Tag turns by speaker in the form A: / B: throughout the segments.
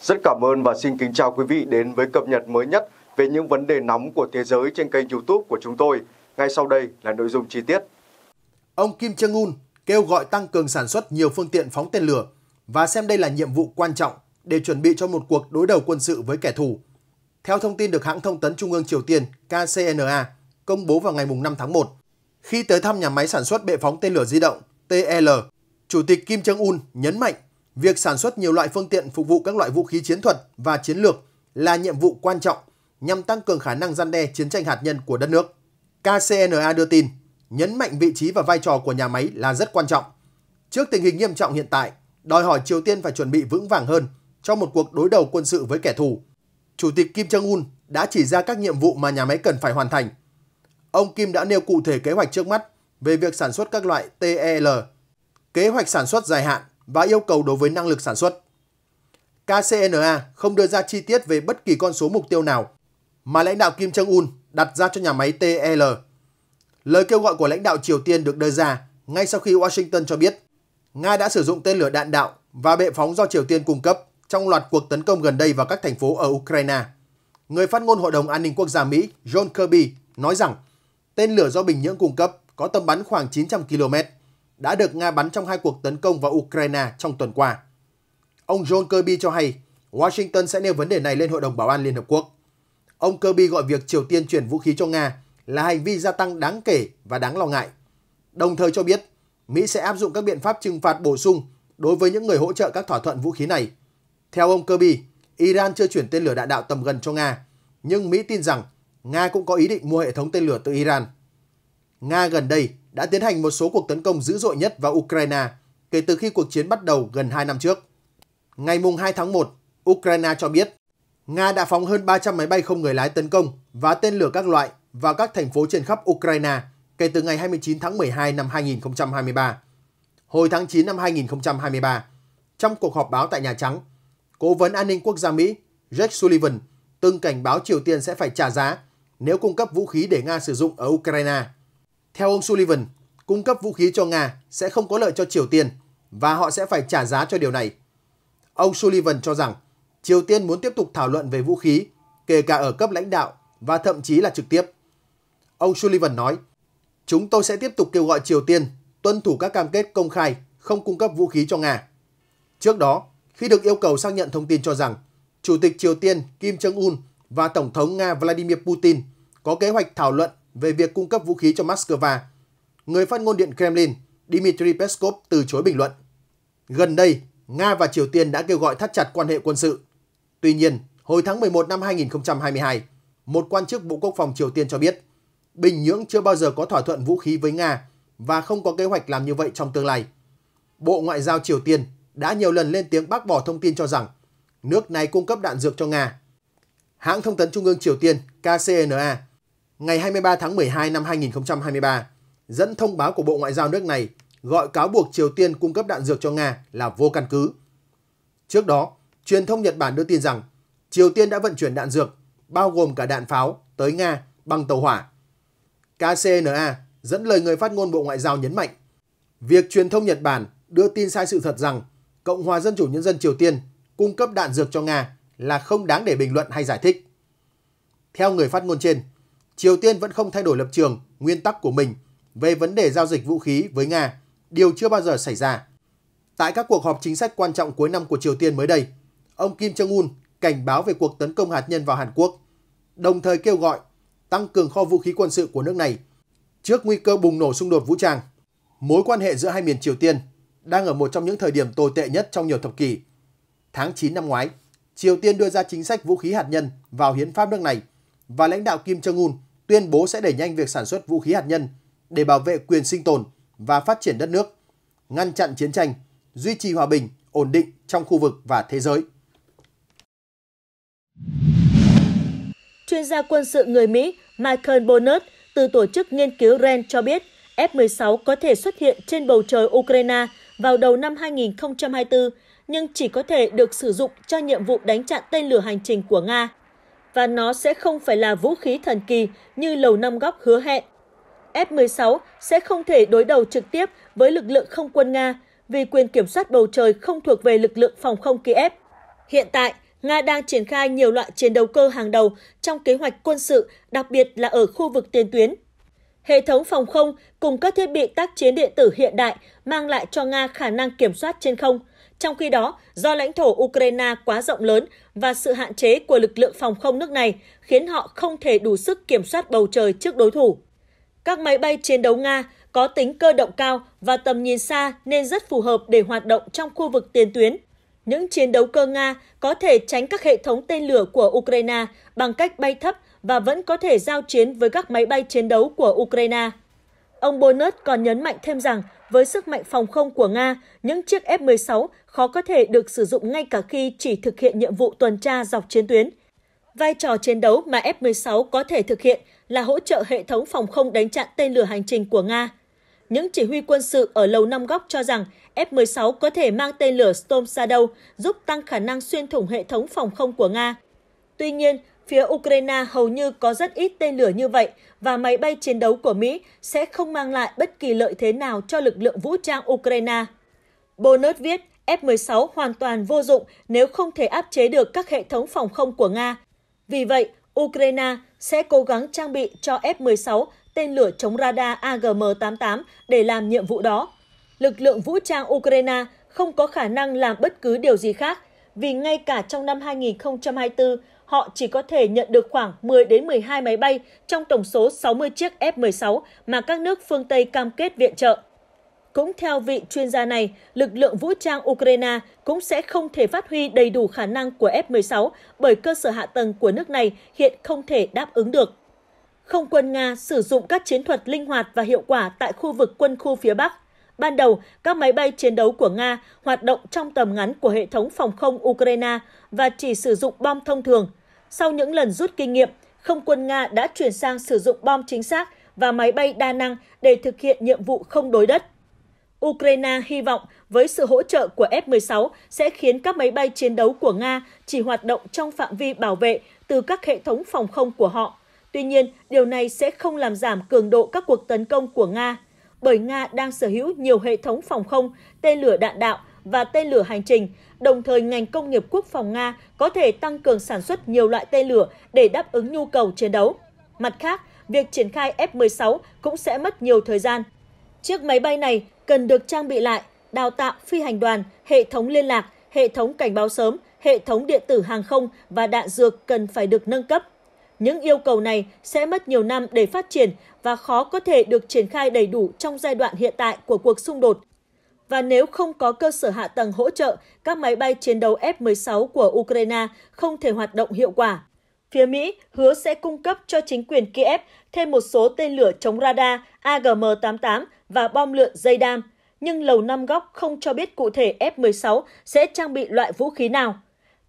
A: Rất cảm ơn và xin kính chào quý vị đến với cập nhật mới nhất về những vấn đề nóng của thế giới trên kênh YouTube của chúng tôi. Ngay sau đây là nội dung chi tiết.
B: Ông Kim Jong Un kêu gọi tăng cường sản xuất nhiều phương tiện phóng tên lửa và xem đây là nhiệm vụ quan trọng để chuẩn bị cho một cuộc đối đầu quân sự với kẻ thù. Theo thông tin được hãng thông tấn Trung ương Triều Tiên KCNA công bố vào ngày 5 tháng 1, khi tới thăm nhà máy sản xuất bệ phóng tên lửa di động TL, Chủ tịch Kim Jong Un nhấn mạnh việc sản xuất nhiều loại phương tiện phục vụ các loại vũ khí chiến thuật và chiến lược là nhiệm vụ quan trọng nhằm tăng cường khả năng gian đe chiến tranh hạt nhân của đất nước. KCNA đưa tin, nhấn mạnh vị trí và vai trò của nhà máy là rất quan trọng. Trước tình hình nghiêm trọng hiện tại, đòi hỏi Triều Tiên phải chuẩn bị vững vàng hơn cho một cuộc đối đầu quân sự với kẻ thù. Chủ tịch Kim Jong Un đã chỉ ra các nhiệm vụ mà nhà máy cần phải hoàn thành. Ông Kim đã nêu cụ thể kế hoạch trước mắt về việc sản xuất các loại TEL, kế hoạch sản xuất dài hạn và yêu cầu đối với năng lực sản xuất. KCNA không đưa ra chi tiết về bất kỳ con số mục tiêu nào mà lãnh đạo Kim Jong Un đặt ra cho nhà máy TEL. Lời kêu gọi của lãnh đạo Triều Tiên được đưa ra ngay sau khi Washington cho biết Nga đã sử dụng tên lửa đạn đạo và bệ phóng do Triều Tiên cung cấp trong loạt cuộc tấn công gần đây vào các thành phố ở Ukraine. Người phát ngôn Hội đồng An ninh Quốc gia Mỹ John Kirby nói rằng tên lửa do Bình Nhưỡng cung cấp có tầm bắn khoảng 900 km đã được Nga bắn trong hai cuộc tấn công vào Ukraine trong tuần qua. Ông John Kirby cho hay Washington sẽ nêu vấn đề này lên Hội đồng Bảo an Liên Hợp Quốc. Ông Kirby gọi việc Triều Tiên chuyển vũ khí cho Nga là hành vi gia tăng đáng kể và đáng lo ngại. Đồng thời cho biết Mỹ sẽ áp dụng các biện pháp trừng phạt bổ sung đối với những người hỗ trợ các thỏa thuận vũ khí này. Theo ông Kirby, Iran chưa chuyển tên lửa đạn đạo tầm gần cho Nga, nhưng Mỹ tin rằng Nga cũng có ý định mua hệ thống tên lửa từ Iran. Nga gần đây đã tiến hành một số cuộc tấn công dữ dội nhất vào Ukraine kể từ khi cuộc chiến bắt đầu gần 2 năm trước. Ngày 2 tháng 1, Ukraine cho biết Nga đã phóng hơn 300 máy bay không người lái tấn công và tên lửa các loại vào các thành phố trên khắp Ukraine kể từ ngày 29 tháng 12 năm 2023. Hồi tháng 9 năm 2023, trong cuộc họp báo tại Nhà Trắng, Cố vấn an ninh quốc gia Mỹ Jake Sullivan từng cảnh báo Triều Tiên sẽ phải trả giá nếu cung cấp vũ khí để Nga sử dụng ở Ukraine. Theo ông Sullivan, cung cấp vũ khí cho Nga sẽ không có lợi cho Triều Tiên và họ sẽ phải trả giá cho điều này. Ông Sullivan cho rằng Triều Tiên muốn tiếp tục thảo luận về vũ khí, kể cả ở cấp lãnh đạo và thậm chí là trực tiếp. Ông Sullivan nói, chúng tôi sẽ tiếp tục kêu gọi Triều Tiên tuân thủ các cam kết công khai không cung cấp vũ khí cho Nga. Trước đó, khi được yêu cầu xác nhận thông tin cho rằng Chủ tịch Triều Tiên Kim Jong-un và Tổng thống Nga Vladimir Putin có kế hoạch thảo luận về việc cung cấp vũ khí cho Moscow, người phát ngôn Điện Kremlin Dmitry Peskov từ chối bình luận. Gần đây, Nga và Triều Tiên đã kêu gọi thắt chặt quan hệ quân sự. Tuy nhiên, hồi tháng 11 năm 2022, một quan chức Bộ Quốc phòng Triều Tiên cho biết Bình Nhưỡng chưa bao giờ có thỏa thuận vũ khí với Nga và không có kế hoạch làm như vậy trong tương lai. Bộ Ngoại giao Triều Tiên đã nhiều lần lên tiếng bác bỏ thông tin cho rằng nước này cung cấp đạn dược cho Nga. Hãng thông tấn Trung ương Triều Tiên KCNA ngày 23 tháng 12 năm 2023 dẫn thông báo của Bộ Ngoại giao nước này gọi cáo buộc Triều Tiên cung cấp đạn dược cho Nga là vô căn cứ. Trước đó, truyền thông Nhật Bản đưa tin rằng Triều Tiên đã vận chuyển đạn dược, bao gồm cả đạn pháo, tới Nga bằng tàu hỏa. KCNA dẫn lời người phát ngôn Bộ Ngoại giao nhấn mạnh, việc truyền thông Nhật Bản đưa tin sai sự thật rằng Cộng hòa Dân chủ Nhân dân Triều Tiên cung cấp đạn dược cho Nga là không đáng để bình luận hay giải thích. Theo người phát ngôn trên, Triều Tiên vẫn không thay đổi lập trường, nguyên tắc của mình về vấn đề giao dịch vũ khí với Nga, điều chưa bao giờ xảy ra. Tại các cuộc họp chính sách quan trọng cuối năm của Triều Tiên mới đây, ông Kim Jong-un cảnh báo về cuộc tấn công hạt nhân vào Hàn Quốc, đồng thời kêu gọi tăng cường kho vũ khí quân sự của nước này trước nguy cơ bùng nổ xung đột vũ trang. Mối quan hệ giữa hai miền Triều Tiên đang ở một trong những thời điểm tồi tệ nhất trong nhiều thập kỷ. Tháng 9 năm ngoái, Triều Tiên đưa ra chính sách vũ khí hạt nhân vào hiến pháp nước này và lãnh đạo Kim Jong-un tuyên bố sẽ đẩy nhanh việc sản xuất vũ khí hạt nhân để bảo vệ quyền sinh tồn và phát triển đất nước, ngăn chặn chiến tranh, duy trì hòa bình, ổn định trong khu vực và thế giới.
C: Chuyên gia quân sự người Mỹ Michael Bonnet từ tổ chức nghiên cứu RAND cho biết F-16 có thể xuất hiện trên bầu trời Ukraine vào đầu năm 2024, nhưng chỉ có thể được sử dụng cho nhiệm vụ đánh chặn tên lửa hành trình của Nga. Và nó sẽ không phải là vũ khí thần kỳ như Lầu Năm Góc hứa hẹn. F-16 sẽ không thể đối đầu trực tiếp với lực lượng không quân Nga vì quyền kiểm soát bầu trời không thuộc về lực lượng phòng không Kiev. Hiện tại, Nga đang triển khai nhiều loại chiến đấu cơ hàng đầu trong kế hoạch quân sự, đặc biệt là ở khu vực tiền tuyến. Hệ thống phòng không cùng các thiết bị tác chiến điện tử hiện đại mang lại cho Nga khả năng kiểm soát trên không. Trong khi đó, do lãnh thổ Ukraine quá rộng lớn và sự hạn chế của lực lượng phòng không nước này khiến họ không thể đủ sức kiểm soát bầu trời trước đối thủ. Các máy bay chiến đấu Nga có tính cơ động cao và tầm nhìn xa nên rất phù hợp để hoạt động trong khu vực tiền tuyến. Những chiến đấu cơ Nga có thể tránh các hệ thống tên lửa của Ukraine bằng cách bay thấp và vẫn có thể giao chiến với các máy bay chiến đấu của Ukraine. Ông Bonus còn nhấn mạnh thêm rằng với sức mạnh phòng không của Nga, những chiếc F-16 khó có thể được sử dụng ngay cả khi chỉ thực hiện nhiệm vụ tuần tra dọc chiến tuyến. Vai trò chiến đấu mà F-16 có thể thực hiện là hỗ trợ hệ thống phòng không đánh chặn tên lửa hành trình của Nga. Những chỉ huy quân sự ở Lầu Năm Góc cho rằng F-16 có thể mang tên lửa Storm Shadow giúp tăng khả năng xuyên thủng hệ thống phòng không của Nga. Tuy nhiên, phía Ukraine hầu như có rất ít tên lửa như vậy và máy bay chiến đấu của Mỹ sẽ không mang lại bất kỳ lợi thế nào cho lực lượng vũ trang Ukraine. Bonus viết F-16 hoàn toàn vô dụng nếu không thể áp chế được các hệ thống phòng không của Nga. Vì vậy, Ukraine sẽ cố gắng trang bị cho F-16 tên lửa chống radar AGM-88 để làm nhiệm vụ đó. Lực lượng vũ trang Ukraine không có khả năng làm bất cứ điều gì khác vì ngay cả trong năm 2024, họ chỉ có thể nhận được khoảng 10 đến 12 máy bay trong tổng số 60 chiếc F-16 mà các nước phương Tây cam kết viện trợ. Cũng theo vị chuyên gia này, lực lượng vũ trang Ukraine cũng sẽ không thể phát huy đầy đủ khả năng của F-16 bởi cơ sở hạ tầng của nước này hiện không thể đáp ứng được. Không quân Nga sử dụng các chiến thuật linh hoạt và hiệu quả tại khu vực quân khu phía Bắc. Ban đầu, các máy bay chiến đấu của Nga hoạt động trong tầm ngắn của hệ thống phòng không Ukraine và chỉ sử dụng bom thông thường. Sau những lần rút kinh nghiệm, không quân Nga đã chuyển sang sử dụng bom chính xác và máy bay đa năng để thực hiện nhiệm vụ không đối đất. Ukraine hy vọng với sự hỗ trợ của F-16 sẽ khiến các máy bay chiến đấu của Nga chỉ hoạt động trong phạm vi bảo vệ từ các hệ thống phòng không của họ. Tuy nhiên, điều này sẽ không làm giảm cường độ các cuộc tấn công của Nga, bởi Nga đang sở hữu nhiều hệ thống phòng không, tên lửa đạn đạo và tên lửa hành trình, đồng thời ngành công nghiệp quốc phòng Nga có thể tăng cường sản xuất nhiều loại tên lửa để đáp ứng nhu cầu chiến đấu. Mặt khác, việc triển khai F-16 cũng sẽ mất nhiều thời gian. Chiếc máy bay này cần được trang bị lại, đào tạo phi hành đoàn, hệ thống liên lạc, hệ thống cảnh báo sớm, hệ thống điện tử hàng không và đạn dược cần phải được nâng cấp. Những yêu cầu này sẽ mất nhiều năm để phát triển và khó có thể được triển khai đầy đủ trong giai đoạn hiện tại của cuộc xung đột. Và nếu không có cơ sở hạ tầng hỗ trợ, các máy bay chiến đấu F-16 của Ukraine không thể hoạt động hiệu quả. Phía Mỹ hứa sẽ cung cấp cho chính quyền Kiev thêm một số tên lửa chống radar AGM-88 và bom lượn dây đam, nhưng Lầu Năm Góc không cho biết cụ thể F-16 sẽ trang bị loại vũ khí nào.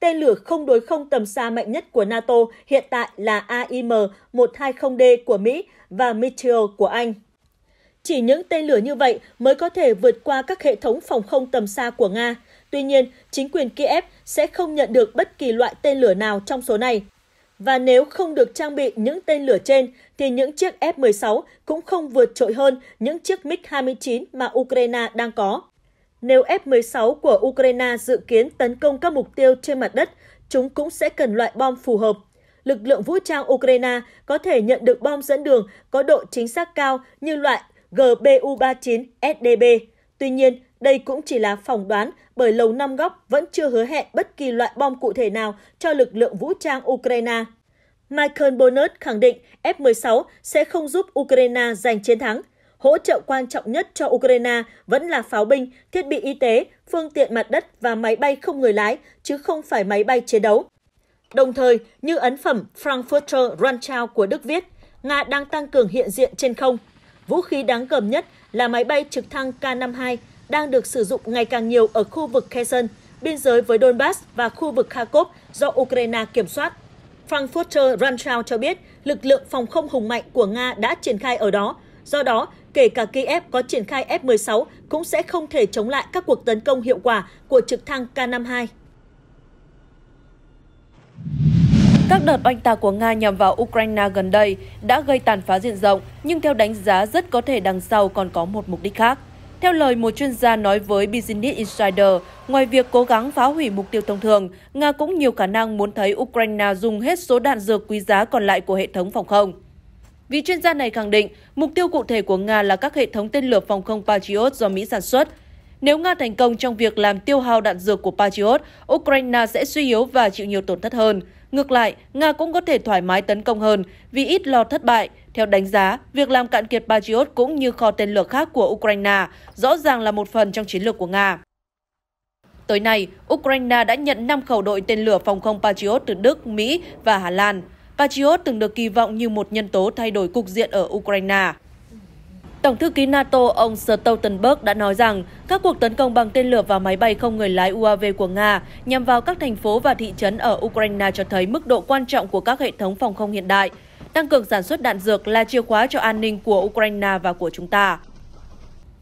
C: Tên lửa không đối không tầm xa mạnh nhất của NATO hiện tại là AIM-120D của Mỹ và Meteor của Anh. Chỉ những tên lửa như vậy mới có thể vượt qua các hệ thống phòng không tầm xa của Nga. Tuy nhiên, chính quyền Kiev sẽ không nhận được bất kỳ loại tên lửa nào trong số này. Và nếu không được trang bị những tên lửa trên, thì những chiếc F-16 cũng không vượt trội hơn những chiếc MiG-29 mà Ukraine đang có. Nếu F-16 của Ukraine dự kiến tấn công các mục tiêu trên mặt đất, chúng cũng sẽ cần loại bom phù hợp. Lực lượng vũ trang Ukraine có thể nhận được bom dẫn đường có độ chính xác cao như loại GBU-39 SDB. Tuy nhiên, đây cũng chỉ là phỏng đoán bởi Lầu Năm Góc vẫn chưa hứa hẹn bất kỳ loại bom cụ thể nào cho lực lượng vũ trang Ukraine. Michael Bonnet khẳng định F-16 sẽ không giúp Ukraine giành chiến thắng. Hỗ trợ quan trọng nhất cho Ukraine vẫn là pháo binh, thiết bị y tế, phương tiện mặt đất và máy bay không người lái, chứ không phải máy bay chiến đấu. Đồng thời, như ấn phẩm Frankfurter Rundschau của Đức viết, Nga đang tăng cường hiện diện trên không. Vũ khí đáng gờm nhất là máy bay trực thăng K-52 đang được sử dụng ngày càng nhiều ở khu vực Kherson, biên giới với Donbass và khu vực Kharkov do Ukraine kiểm soát. Frankfurter Rundschau cho biết lực lượng phòng không hùng mạnh của Nga đã triển khai ở đó. Do đó, kể cả Kiev có triển khai F-16 cũng sẽ không thể chống lại các cuộc tấn công hiệu quả của trực thăng K-52.
D: Các đợt oanh tạc của Nga nhằm vào Ukraine gần đây đã gây tàn phá diện rộng, nhưng theo đánh giá rất có thể đằng sau còn có một mục đích khác. Theo lời một chuyên gia nói với Business Insider, ngoài việc cố gắng phá hủy mục tiêu thông thường, Nga cũng nhiều khả năng muốn thấy Ukraine dùng hết số đạn dược quý giá còn lại của hệ thống phòng không. Vị chuyên gia này khẳng định, mục tiêu cụ thể của Nga là các hệ thống tên lửa phòng không Patriot do Mỹ sản xuất. Nếu Nga thành công trong việc làm tiêu hao đạn dược của Patriot, Ukraine sẽ suy yếu và chịu nhiều tổn thất hơn. Ngược lại, Nga cũng có thể thoải mái tấn công hơn vì ít lo thất bại. Theo đánh giá, việc làm cạn kiệt Patriot cũng như kho tên lửa khác của Ukraine rõ ràng là một phần trong chiến lược của Nga. Tới nay, Ukraine đã nhận 5 khẩu đội tên lửa phòng không Patriot từ Đức, Mỹ và Hà Lan. Patriot từng được kỳ vọng như một nhân tố thay đổi cục diện ở Ukraine. Tổng thư ký NATO ông Stoltenberg đã nói rằng các cuộc tấn công bằng tên lửa và máy bay không người lái UAV của Nga nhằm vào các thành phố và thị trấn ở Ukraine cho thấy mức độ quan trọng của các hệ thống phòng không hiện đại. Tăng cường sản xuất đạn dược là chìa khóa cho an ninh của Ukraine và của chúng ta.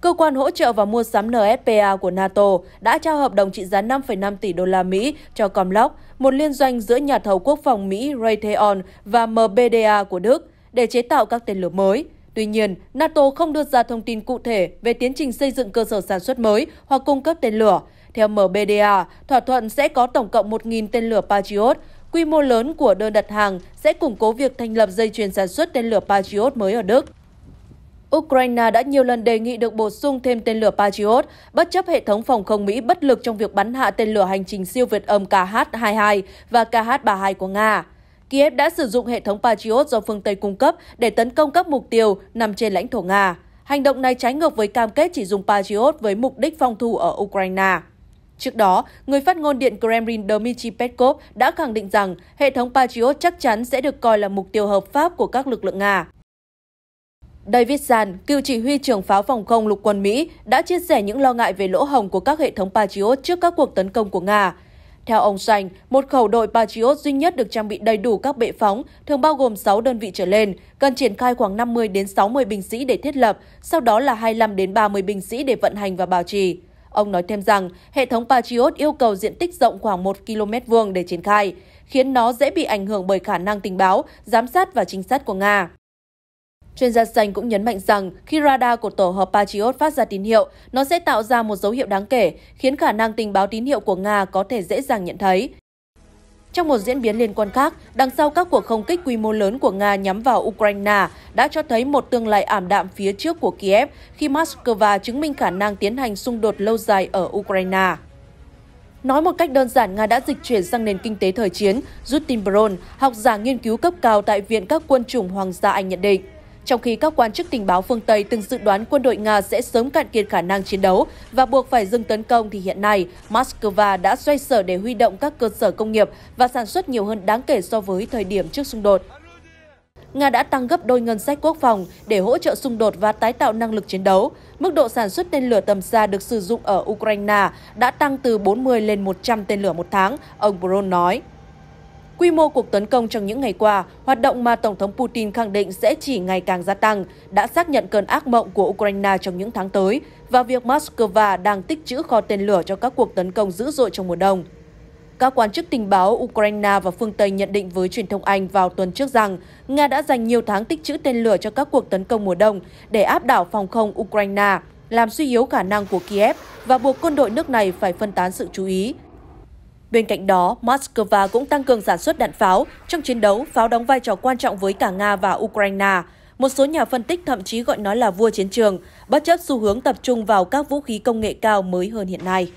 D: Cơ quan hỗ trợ và mua sắm NSPA của NATO đã trao hợp đồng trị giá 5,5 tỷ đô la Mỹ cho Comlock, một liên doanh giữa nhà thầu quốc phòng Mỹ Raytheon và MBDA của Đức để chế tạo các tên lửa mới. Tuy nhiên, NATO không đưa ra thông tin cụ thể về tiến trình xây dựng cơ sở sản xuất mới hoặc cung cấp tên lửa. Theo MBDA, thỏa thuận sẽ có tổng cộng 1.000 tên lửa Patriot. Quy mô lớn của đơn đặt hàng sẽ củng cố việc thành lập dây chuyền sản xuất tên lửa Patriot mới ở Đức. Ukraine đã nhiều lần đề nghị được bổ sung thêm tên lửa Patriot, bất chấp hệ thống phòng không Mỹ bất lực trong việc bắn hạ tên lửa hành trình siêu việt âm KH-22 và KH-32 của Nga. Kiev đã sử dụng hệ thống Patriot do phương Tây cung cấp để tấn công các mục tiêu nằm trên lãnh thổ Nga. Hành động này trái ngược với cam kết chỉ dùng Patriot với mục đích phòng thủ ở Ukraine. Trước đó, người phát ngôn Điện Kremlin Dmitry Peskov đã khẳng định rằng hệ thống Patriot chắc chắn sẽ được coi là mục tiêu hợp pháp của các lực lượng Nga. David Zan, cựu chỉ huy trưởng pháo phòng không lục quân Mỹ, đã chia sẻ những lo ngại về lỗ hồng của các hệ thống Patriot trước các cuộc tấn công của Nga. Theo ông Sành, một khẩu đội Patriot duy nhất được trang bị đầy đủ các bệ phóng, thường bao gồm 6 đơn vị trở lên, cần triển khai khoảng 50 đến 60 binh sĩ để thiết lập, sau đó là 25 đến 30 binh sĩ để vận hành và bảo trì. Ông nói thêm rằng, hệ thống Patriot yêu cầu diện tích rộng khoảng 1 km vuông để triển khai, khiến nó dễ bị ảnh hưởng bởi khả năng tình báo, giám sát và chính sách của Nga. Chuyên gia xanh cũng nhấn mạnh rằng khi radar của tổ hợp Patriot phát ra tín hiệu, nó sẽ tạo ra một dấu hiệu đáng kể, khiến khả năng tình báo tín hiệu của Nga có thể dễ dàng nhận thấy. Trong một diễn biến liên quan khác, đằng sau các cuộc không kích quy mô lớn của Nga nhắm vào Ukraine đã cho thấy một tương lai ảm đạm phía trước của Kiev khi Moscow chứng minh khả năng tiến hành xung đột lâu dài ở Ukraine. Nói một cách đơn giản, Nga đã dịch chuyển sang nền kinh tế thời chiến, Justin Brown, học giả nghiên cứu cấp cao tại Viện các quân chủng Hoàng gia Anh nhận định. Trong khi các quan chức tình báo phương Tây từng dự đoán quân đội Nga sẽ sớm cạn kiệt khả năng chiến đấu và buộc phải dừng tấn công thì hiện nay Moscow đã xoay sở để huy động các cơ sở công nghiệp và sản xuất nhiều hơn đáng kể so với thời điểm trước xung đột. Nga đã tăng gấp đôi ngân sách quốc phòng để hỗ trợ xung đột và tái tạo năng lực chiến đấu. Mức độ sản xuất tên lửa tầm xa được sử dụng ở Ukraine đã tăng từ 40 lên 100 tên lửa một tháng, ông Bron nói. Quy mô cuộc tấn công trong những ngày qua, hoạt động mà Tổng thống Putin khẳng định sẽ chỉ ngày càng gia tăng, đã xác nhận cơn ác mộng của Ukraine trong những tháng tới và việc Moscow đang tích trữ kho tên lửa cho các cuộc tấn công dữ dội trong mùa đông. Các quan chức tình báo Ukraine và phương Tây nhận định với truyền thông Anh vào tuần trước rằng Nga đã dành nhiều tháng tích trữ tên lửa cho các cuộc tấn công mùa đông để áp đảo phòng không Ukraine, làm suy yếu khả năng của Kiev và buộc quân đội nước này phải phân tán sự chú ý Bên cạnh đó, Moscow cũng tăng cường sản xuất đạn pháo. Trong chiến đấu, pháo đóng vai trò quan trọng với cả Nga và Ukraine. Một số nhà phân tích thậm chí gọi nó là vua chiến trường, bất chấp xu hướng tập trung vào các vũ khí công nghệ cao mới hơn hiện nay.